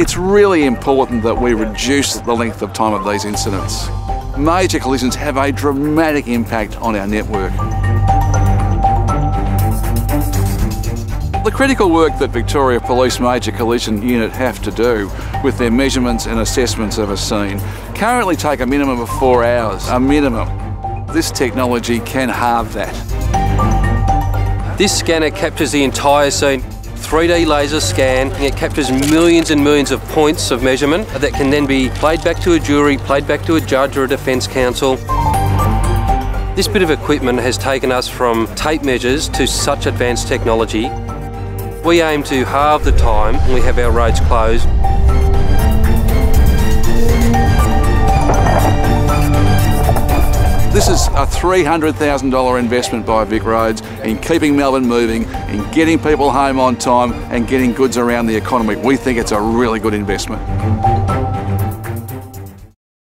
It's really important that we reduce the length of time of these incidents. Major collisions have a dramatic impact on our network. The critical work that Victoria Police Major Collision Unit have to do with their measurements and assessments of a scene currently take a minimum of four hours, a minimum. This technology can halve that. This scanner captures the entire scene. 3D laser scan, it captures millions and millions of points of measurement that can then be played back to a jury, played back to a judge or a defence counsel. This bit of equipment has taken us from tape measures to such advanced technology we aim to halve the time we have our roads closed. A $300,000 investment by Vic Roads in keeping Melbourne moving, in getting people home on time and getting goods around the economy. We think it's a really good investment.